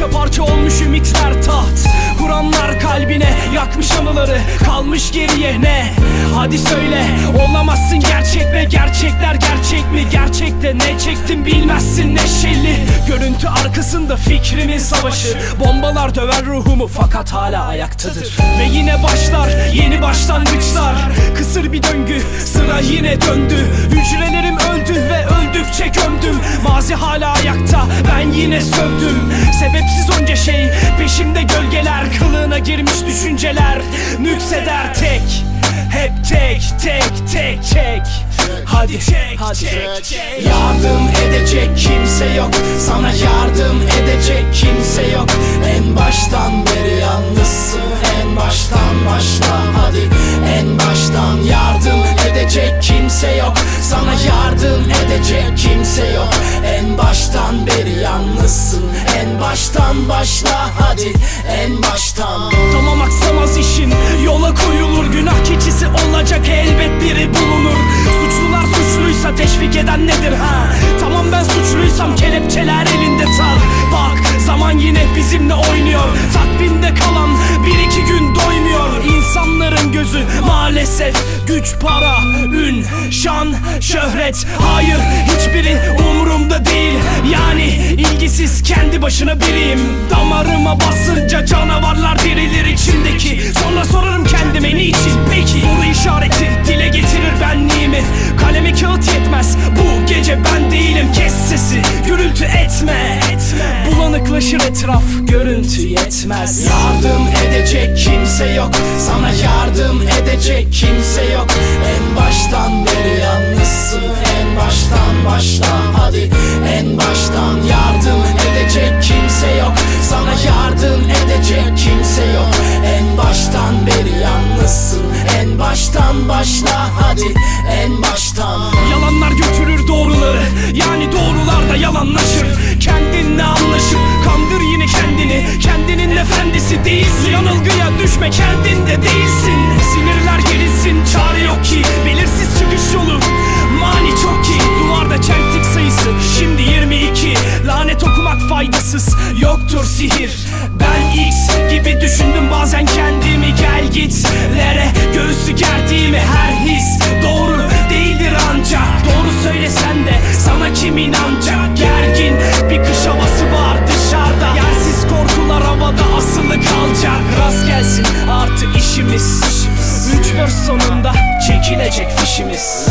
Paramparça olmuş ümitler taht. Kuranlar kalbine yakmış anıları Kalmış geriye ne? Hadi söyle olamazsın gerçek ve gerçekler gerçek mi? Gerçekte ne çektim bilmezsin neşeli. Görüntü arkasında fikrimin savaşı. Bombalar döver ruhumu fakat hala ayaktadır. Ve yine başlar yeni başlangıçlar. Kısır bir döngü sıra yine döndü. Hücrelerim öldü ve yine sövdüm. Sebepsiz onca şey peşimde gölgeler Kılığına girmiş düşünceler. Nükseder tek hep tek tek tek tek. Hadi hadi çek. Yardım edecek kimse yok. Sana yardım edecek kimse yok En baştan başla hadi. En baştan. Tamam aksamaz işin. Yola koyulur günah keçisi olacak elbet biri bulunur. Suçlular suçluysa teşvik eden nedir ha? Tamam ben suçluysam kelepçeler elinde tak Bak zaman yine bizimle oynuyor. Takvimde kalan bir iki gün doymuyor. İnsanların gözü maalesef güç para ün şan şöhret. Hayır hiçbiri ilgisiz başına biriyim Damarıma basınca canavarlar dirilir içimdeki. Sonra sorarım kendime niçin? Peki. Soru işareti dile getirir benliğimi. Kaleme kağıt yetmez. Bu gece ben değilim. Kes sesi. Gürültü etme. Bulanıklaşır etraf. Görüntü yetmez. Yardım edecek kimse yok. Sana yardım edecek kimse yok. En baştan beri başla hadi En baştan. Yalanlar götürür doğruları Yani doğrular da yalanlaşır. Kendinle anlaşıp kandır yine kendini. Kendinin efendisi değilsin. Yanılgıya düşme kendinde değilsin. Sinirler gerilsin çare yok ki. Belirsiz çıkış yolu Mani çok ki. Duvarda çentik sayısı Şimdi 22 Lanet okumak faydasız Yoktur sihir. Ben sana kim inanacak? Gergin bir kış havası var dışarıda. Yersiz korkular havada asılı kalacak. Rast gelsin artık işimiz. Üç verse sonunda çekilecek fişimiz